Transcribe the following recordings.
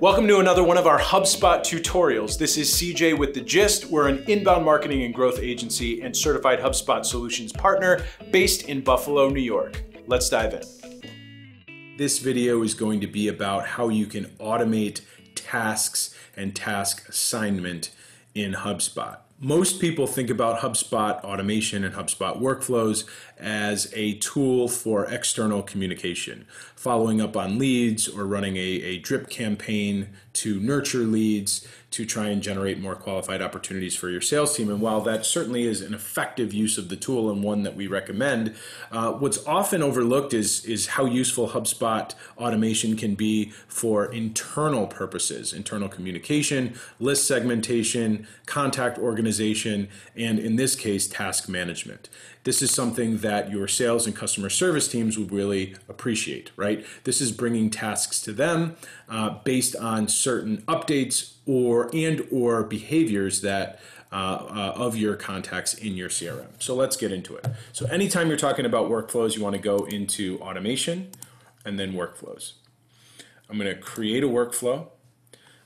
Welcome to another one of our HubSpot tutorials. This is CJ with The Gist. We're an inbound marketing and growth agency and certified HubSpot solutions partner based in Buffalo, New York. Let's dive in. This video is going to be about how you can automate tasks and task assignment in HubSpot. Most people think about HubSpot automation and HubSpot workflows as a tool for external communication, following up on leads or running a, a drip campaign to nurture leads to try and generate more qualified opportunities for your sales team. And while that certainly is an effective use of the tool and one that we recommend, uh, what's often overlooked is, is how useful HubSpot automation can be for internal purposes, internal communication, list segmentation, contact organization, and in this case, task management. This is something that your sales and customer service teams would really appreciate, right? This is bringing tasks to them uh, based on certain updates or and or behaviors that uh, uh, of your contacts in your CRM. So let's get into it. So anytime you're talking about workflows, you want to go into automation and then workflows. I'm going to create a workflow.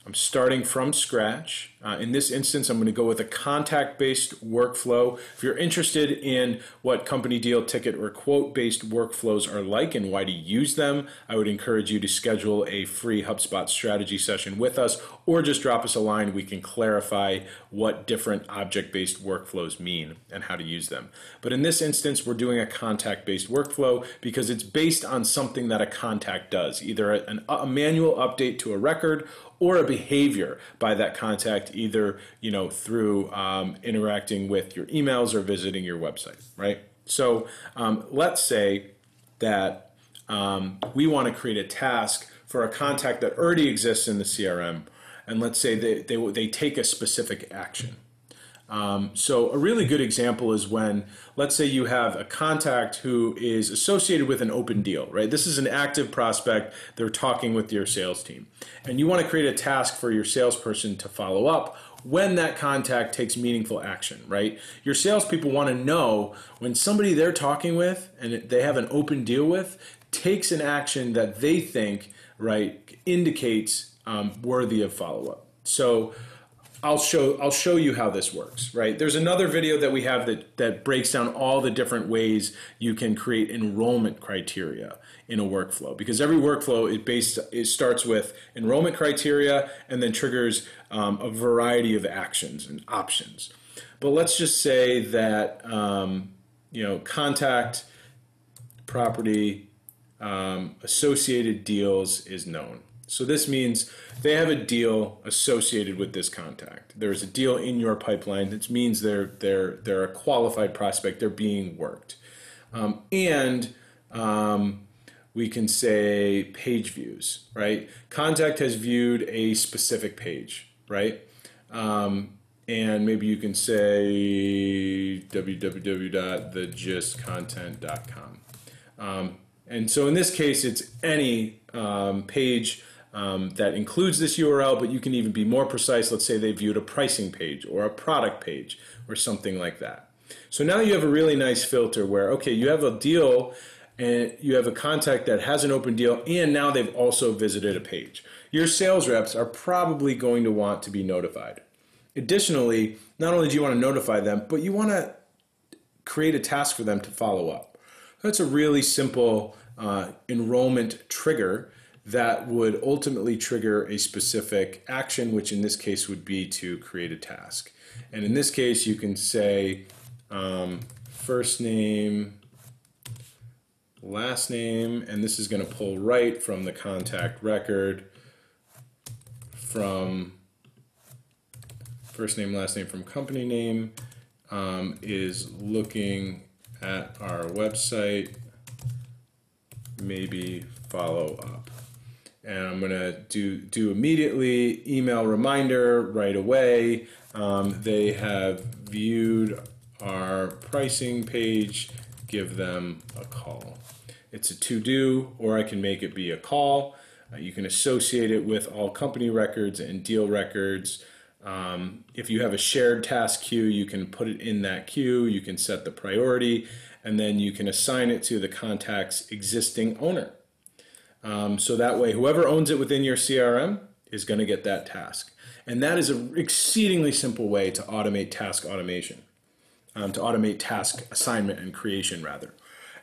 I'm starting from scratch. Uh, in this instance, I'm going to go with a contact-based workflow. If you're interested in what company deal ticket or quote-based workflows are like and why to use them, I would encourage you to schedule a free HubSpot strategy session with us or just drop us a line. We can clarify what different object-based workflows mean and how to use them. But in this instance, we're doing a contact-based workflow because it's based on something that a contact does, either a, a manual update to a record or a behavior by that contact, either you know through um, interacting with your emails or visiting your website, right? So um, let's say that um, we want to create a task for a contact that already exists in the CRM, and let's say they, they, they take a specific action. Um, so a really good example is when, let's say you have a contact who is associated with an open deal, right? This is an active prospect. They're talking with your sales team. And you want to create a task for your salesperson to follow up when that contact takes meaningful action, right? Your salespeople want to know when somebody they're talking with and they have an open deal with takes an action that they think, right, indicates um, worthy of follow up. So I'll show I'll show you how this works, right? There's another video that we have that that breaks down all the different ways you can create enrollment criteria in a workflow because every workflow it based it starts with enrollment criteria and then triggers um, a variety of actions and options. But let's just say that um, you know contact property um, associated deals is known. So this means they have a deal associated with this contact. There's a deal in your pipeline. That means they're they're they're a qualified prospect. They're being worked, um, and um, we can say page views. Right? Contact has viewed a specific page. Right? Um, and maybe you can say www.thegistcontent.com. Um, and so in this case, it's any um, page um, that includes this URL, but you can even be more precise. Let's say they viewed a pricing page or a product page or something like that. So now you have a really nice filter where, okay, you have a deal and you have a contact that has an open deal and now they've also visited a page. Your sales reps are probably going to want to be notified. Additionally, not only do you want to notify them, but you want to create a task for them to follow up. That's a really simple uh, enrollment trigger that would ultimately trigger a specific action, which in this case would be to create a task. And in this case, you can say um, first name, last name, and this is going to pull right from the contact record from first name, last name from company name um, is looking at our website, maybe follow up and I'm gonna do do immediately email reminder right away. Um, they have viewed our pricing page. Give them a call. It's a to do, or I can make it be a call. Uh, you can associate it with all company records and deal records. Um, if you have a shared task queue, you can put it in that queue. You can set the priority, and then you can assign it to the contact's existing owner. Um, so that way, whoever owns it within your CRM is going to get that task. And that is an exceedingly simple way to automate task automation, um, to automate task assignment and creation, rather.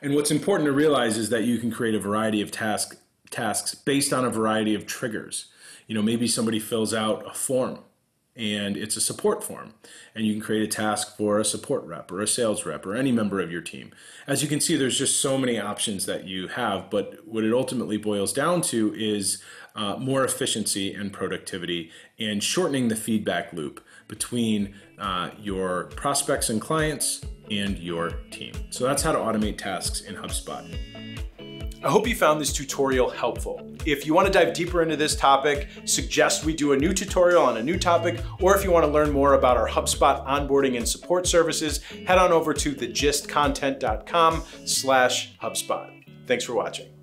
And what's important to realize is that you can create a variety of task, tasks based on a variety of triggers. You know, maybe somebody fills out a form and it's a support form. And you can create a task for a support rep or a sales rep or any member of your team. As you can see, there's just so many options that you have, but what it ultimately boils down to is uh, more efficiency and productivity and shortening the feedback loop between uh, your prospects and clients and your team. So that's how to automate tasks in HubSpot. I hope you found this tutorial helpful. If you want to dive deeper into this topic, suggest we do a new tutorial on a new topic, or if you want to learn more about our HubSpot onboarding and support services, head on over to thegistcontent.com slash HubSpot. Thanks for watching.